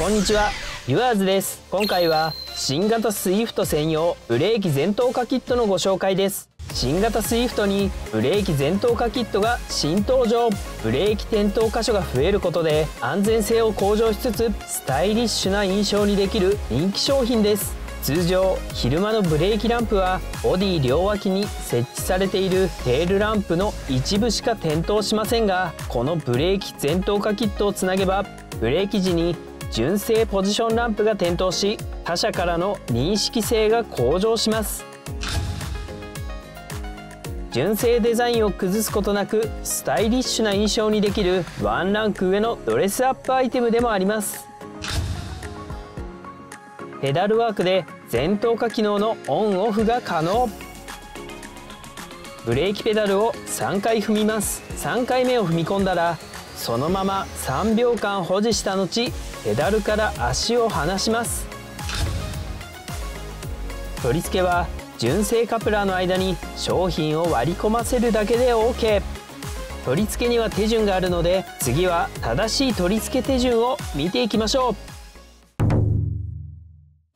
こんにちは。ユアーズです。今回は新型スイフト専用ブレーキ全灯化キットのご紹介です。新型スイフトにブレーキ全灯化キットが新登場。ブレーキ点灯箇所が増えることで安全性を向上しつつスタイリッシュな印象にできる人気商品です。通常昼間のブレーキランプはボディ両脇に設置されているテールランプの一部しか点灯しませんがこのブレーキ全灯化キットをつなげばブレーキ時に純正ポジションランプが点灯し他社からの認識性が向上します。純正デザインを崩すことなくスタイリッシュな印象にできるワンランク上のドレスアップアイテムでもあります。ペダルワークで全投下機能のオンオフが可能。ブレーキペダルを3回踏みます。3回目を踏み込んだらそのまま3秒間保持した後ペダルから足を離します。取り付けは純正カプラーの間に商品を割り込ませるだけで OK 取り付けには手順があるので次は正しい取り付け手順を見ていきましょう。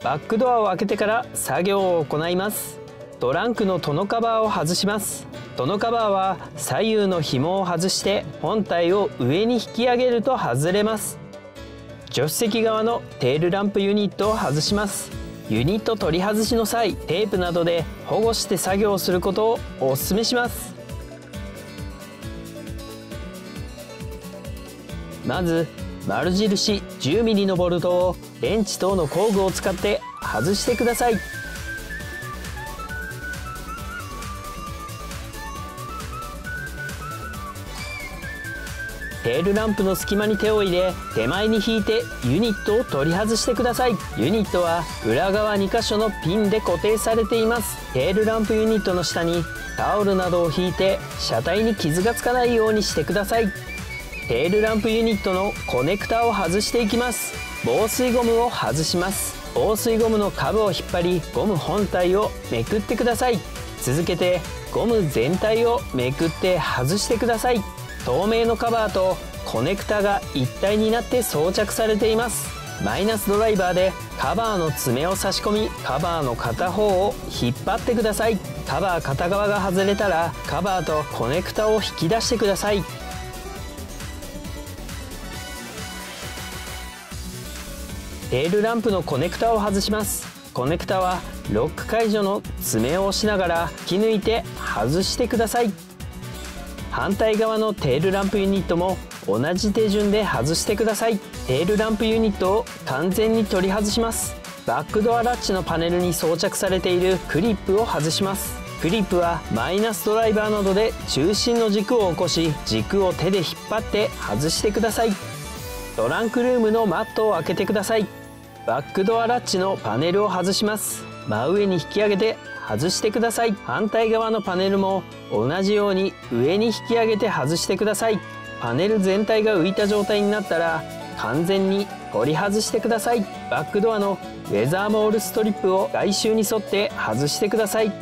バックドアを開けてから作業を行います。トランクのトノカバーを外します。トノカバーは左右の紐を外して本体を上に引き上げると外れます。助手席側のテールランプユニットを外します。ユニット取り外しの際テープなどで保護して作業することをお勧めします。まず丸印 10mm のボルトをレンチ等の工具を使って外してください。テールランプの隙間に手を入れ手前に引いてユニットを取り外してください。ユニットは裏側2箇所のピンで固定されています。テールランプユニットの下にタオルなどを引いて車体に傷がつかないようにしてください。テールランプユニットのコネクタを外していきます。防水ゴムを外します。防水ゴムのカブを引っ張りゴム本体をめくってください。続けてゴム全体をめくって外してください。透明のカバーとコネクタが一体になって装着されています。マイナスドライバーでカバーの爪を差し込みカバーの片方を引っ張ってください。カバー片側が外れたらカバーとコネクタを引き出してください。テールランプのコネクタを外します。コネクタはロック解除の爪を押しながら引き抜いて外してください。反対側のテールランプユニットも同じ手順で外してください。テールランプユニットを完全に取り外します。バックドアラッチのパネルに装着されているクリップを外します。クリップはマイナスドライバーなどで中心の軸を起こし軸を手で引っ張って外してください。トランクルームのマットを開けてください。バックドアラッチのパネルを外します。真上に引き上げて外してください。反対側のパネルも同じように上に引き上げて外してください。パネル全体が浮いた状態になったら完全に取り外してください。バックドアのウェザーモールストリップを外周に沿って外してください。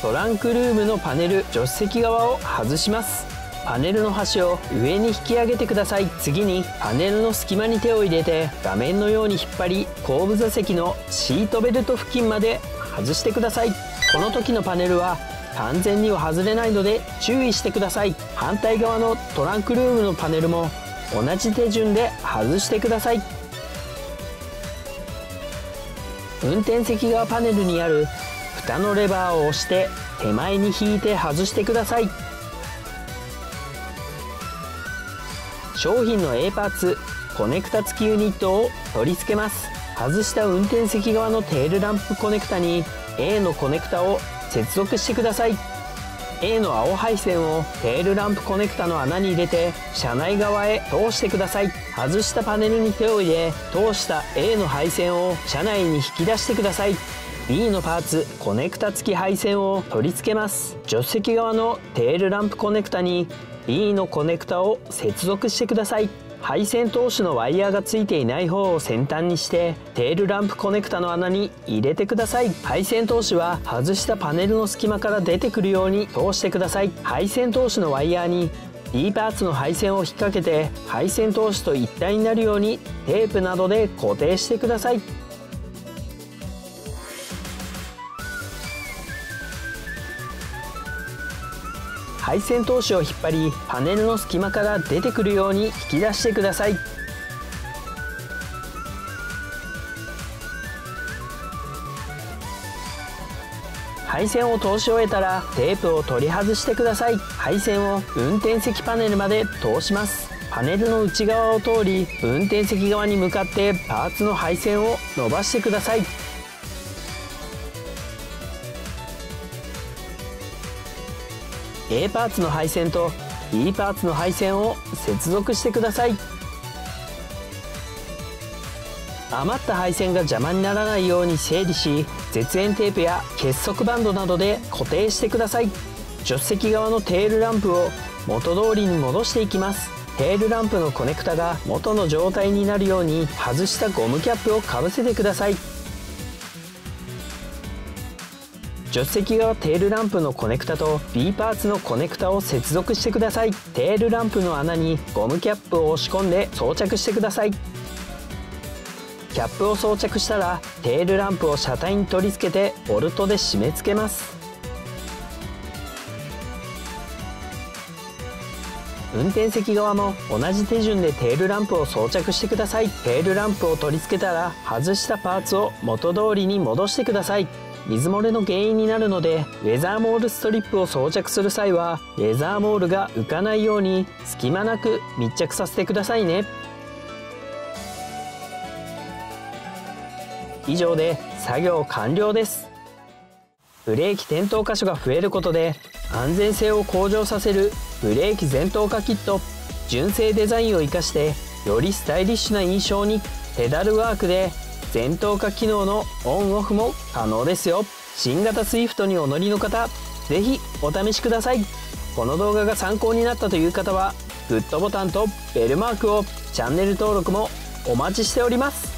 トランクルームのパネル助手席側を外します。パネルの端を上に引き上げてください。次にパネルの隙間に手を入れて画面のように引っ張り後部座席のシートベルト付近まで外してください。この時のパネルは完全には外れないので注意してください。反対側のトランクルームのパネルも同じ手順で外してください。運転席側パネルにある蓋のレバーを押して手前に引いて外してください。商品の A パーツコネクタ付きユニットを取り付けます。外した運転席側のテールランプコネクタに A のコネクタを接続してください。A の青配線をテールランプコネクタの穴に入れて車内側へ通してください。外したパネルに手を入れ通した A の配線を車内に引き出してください。B のパーツコネクタ付き配線を取り付けます。助手席側のテールランプコネクタに B のコネクタを接続してください。配線通しのワイヤーがついていない方を先端にしてテールランプコネクタの穴に入れてください。配線通しは外したパネルの隙間から出てくるように通してください。配線通しのワイヤーに D パーツの配線を引っ掛けて配線通しと一体になるようにテープなどで固定してください。配線通しを引っ張りパネルの隙間から出てくるように引き出してください。配線を通し終えたらテープを取り外してください。配線を運転席パネルまで通します。パネルの内側を通り運転席側に向かってパーツの配線を伸ばしてください。A パーツの配線と B パーツの配線を接続してください。余った配線が邪魔にならないように整理し絶縁テープや結束バンドなどで固定してください。助手席側のテールランプを元通りに戻していきます。テールランプのコネクタが元の状態になるように外したゴムキャップをかぶせてください。助手席側テールランプのコネクタと B パーツのコネクタを接続してください。テールランプの穴にゴムキャップを押し込んで装着してください。キャップを装着したらテールランプを車体に取り付けてボルトで締め付けます。運転席側も同じ手順でテールランプを装着してください。テールランプを取り付けたら外したパーツを元通りに戻してください。水漏れの原因になるのでウェザーモールストリップを装着する際はウェザーモールが浮かないように隙間なく密着させてくださいね。以上で作業完了です。ブレーキ転倒箇所が増えることで安全性を向上させるブレーキ全灯化キット純正デザインを生かしてよりスタイリッシュな印象にペダルワークで全灯化機能のオンオフも可能ですよ。新型スイフトにお乗りの方是非お試しください。この動画が参考になったという方はグッドボタンとベルマークをチャンネル登録もお待ちしております。